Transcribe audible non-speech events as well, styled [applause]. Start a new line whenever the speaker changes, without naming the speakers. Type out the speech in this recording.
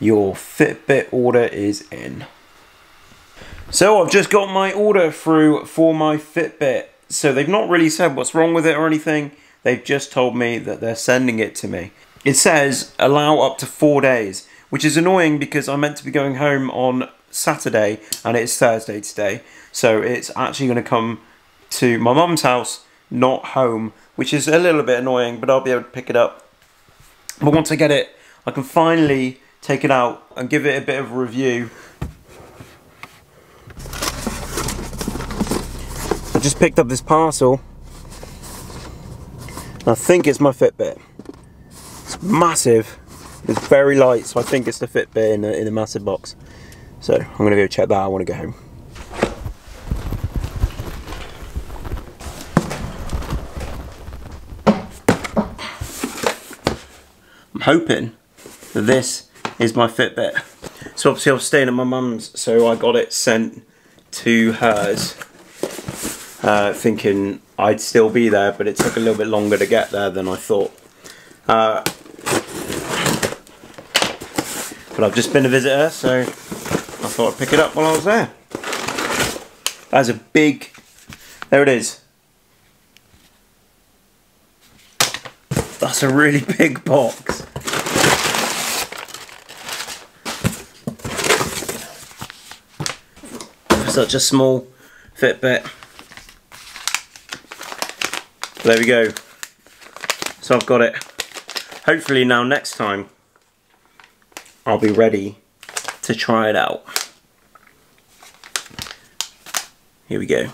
Your Fitbit order is in. So I've just got my order through for my Fitbit. So they've not really said what's wrong with it or anything. They've just told me that they're sending it to me. It says allow up to four days, which is annoying because I'm meant to be going home on Saturday and it's Thursday today. So it's actually going to come to my mum's house, not home, which is a little bit annoying, but I'll be able to pick it up. But once I get it, I can finally take it out and give it a bit of a review. I just picked up this parcel. I think it's my Fitbit. It's massive. It's very light, so I think it's the Fitbit in a, in a massive box. So I'm gonna go check that. I want to go home. I'm hoping that this is my Fitbit. So obviously I was staying at my mum's, so I got it sent to hers, uh, thinking I'd still be there, but it took a little bit longer to get there than I thought. Uh, but I've just been a visitor, so I thought I'd pick it up while I was there. That's a big, there it is. That's a really [laughs] big box. such a small Fitbit. There we go. So I've got it. Hopefully now next time I'll be ready to try it out. Here we go.